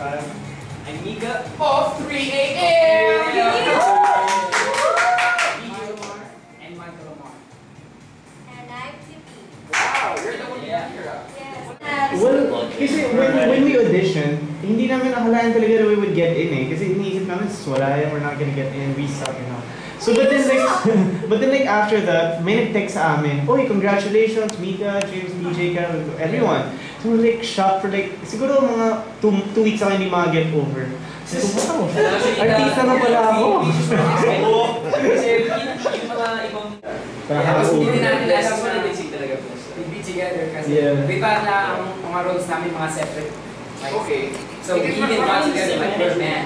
I'm James. I'm Kyle. I'm Mika of 3 a.m. And Micah Lamar. And I'm Wow, you're the one Yeah. Yes. Well, kasi when, when we auditioned, hindi namin nakalaan talaga that we would get in eh. Kasi iniisip namin, "Sus, wala yan, we're not gonna get in, we suck, you know. So, but then like, but then like after that, may nag-text sa amin, Oy, congratulations, Mika, James, DJ, Carol, everyone. So we're like shocked for like, siguro mga two, two weeks ako hindi mga-get over. So, wow, artista na pala ako. Kasi yung yung mga ibang... Parang Hindi natin alam Last na basic talaga po. we be together kasi Yeah. we thought ang mga roles namin mga separate. Like, Okay. So we Because even we're got all in the together same like we're management.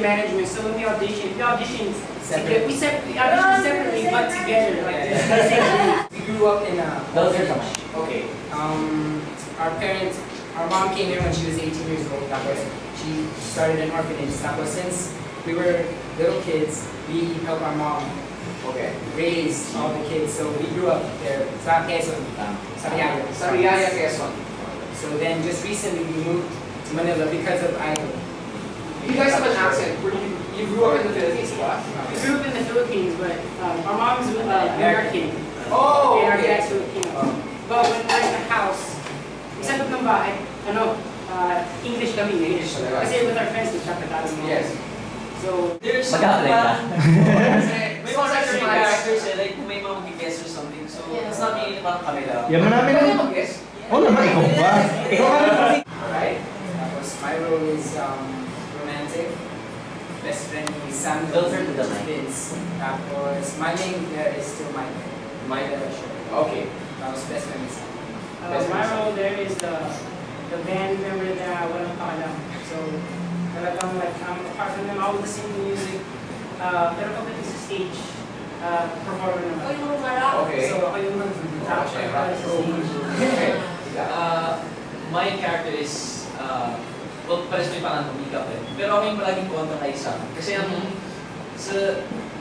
Man. Yeah, We're all in the same management, so when we audition, we audition Separate. together. We, sep- we audition separately, but together, like this. the same group. We grew up in a orphanage. Okay. Um, our parents, our mom came here when she was 18 years old. Tapos she started an orphanage. Tapos since we were little kids, we helped our mom Okay. raise all the kids. So we grew up there. Sa Quezon, Sariaya. Sariaya, Quezon. So then just recently we moved to Manila because of Idol. You guys have an accent. Were you, you grew up in the Philippines, what? We grew up in the Philippines, but um, our mom's uh, American. Oh, and our okay. dad's Filipino. But when we're in the house, we set up ng bahay, ano, uh, English kami, English. English talaga. Kasi with our friends, nagkakatalan mo. Yes. So, There's Magkakaplay ka? May May mga mga certain characters eh, like kung may mga mag-guess or something. So, it's not really parang kami lang. Yaman namin Pwede na. mag-guess? Oo naman, ikaw ba? Ikaw ka. Alright? Tapos my role is um, romantic. Best friend is Sam. Don't turn to the mic. Vince. Tapos my name there is still Mike. Mike Okay. Tapos best friend is Sam. uh, my role there is the the band member na walang pakalam. So, talagang like, um, apart from them, I will listen to music. Uh, pero pagdating sa stage, uh, performer O naman. yung marami. Okay. So, ako yung nag-tap Okay. sa stage. Okay. Uh, my character is, well, pares may pangalan ko, Mika pa rin. Pero ako yung palaging kontra kay Sam. Kasi ang, sa,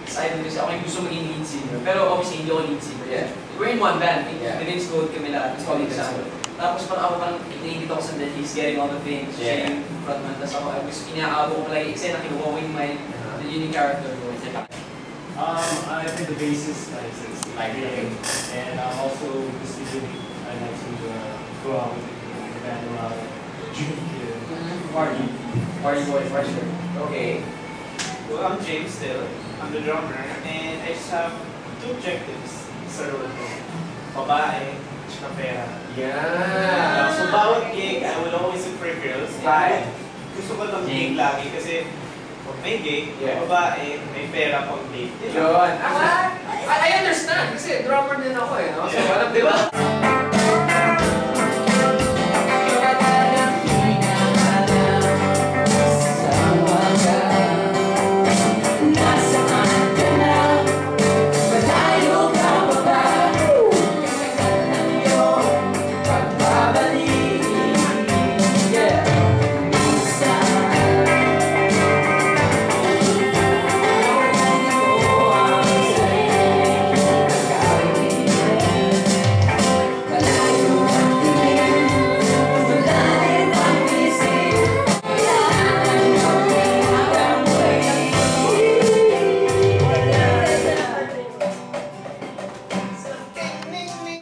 sa idol kasi ako yung gusto maging lead singer. Pero obviously hindi ako lead singer. Yeah. We're in one band. Yeah. The Vince Code kami lahat. It's called Example. Tapos parang ako parang iniingit ako sa that he's getting all the things. Siya Yeah. yung frontman. Tapos ako, gusto inaabo ko palagi. Kasi nakinuha ko yung my, the unique character ko. Um, I think the basis uh, is like game, and I'm also just usually I like to uh, go out with the band around, drink, party. Party boy for sure. Okay. Well, I'm James still. I'm the drummer, and I just have two objectives sa role ko. Babae, tsaka pera. Uh, Yeah. so, bawat gig, I will always look for girls. Right. Gusto ko ng gig lagi kasi pag may gig, Yeah. babae, may pera pang date. Yun. Actually, I, I understand kasi drummer din ako eh. No?